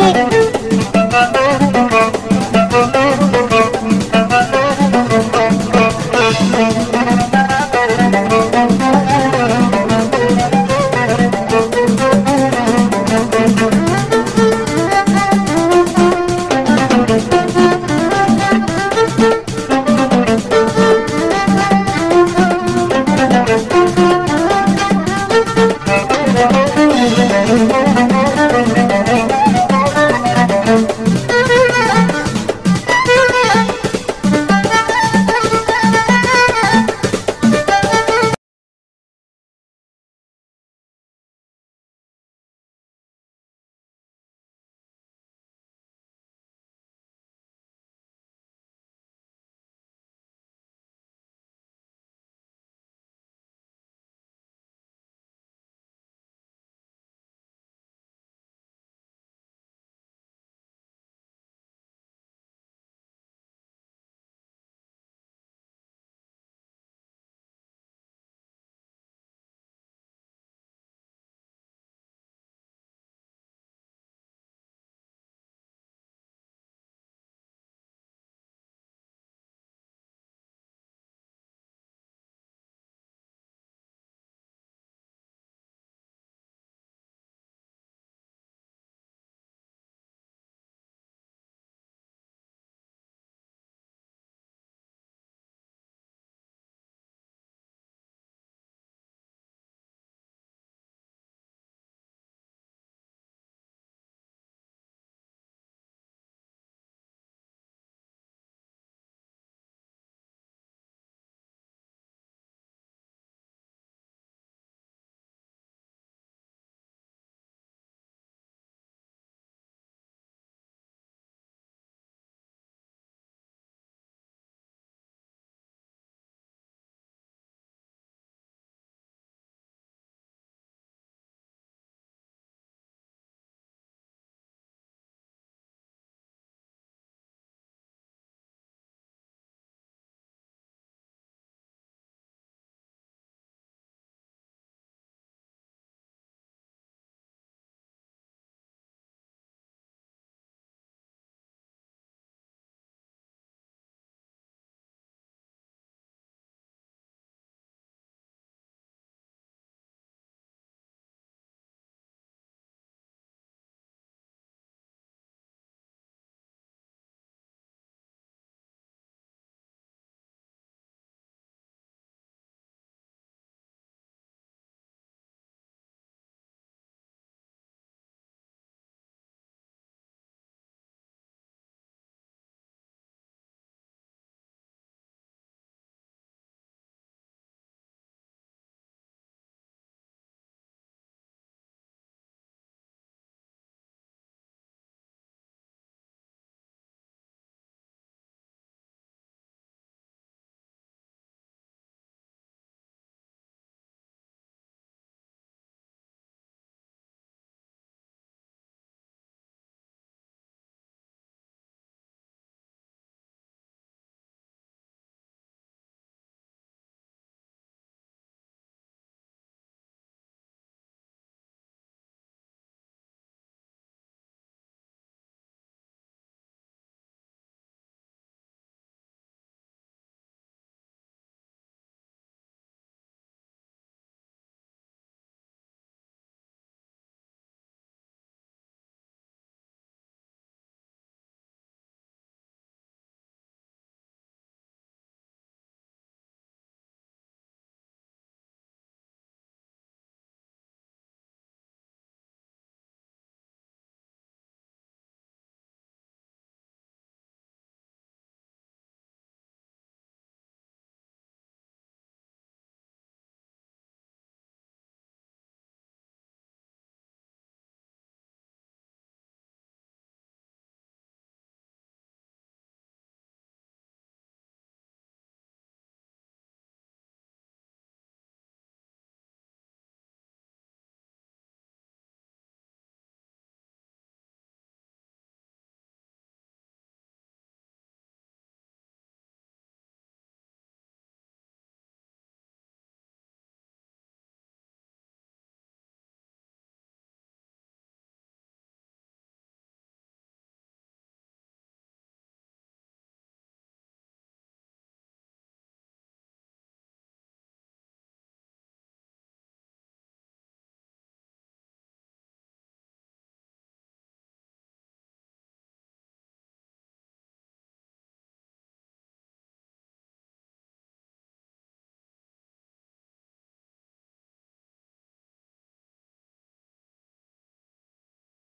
Boop!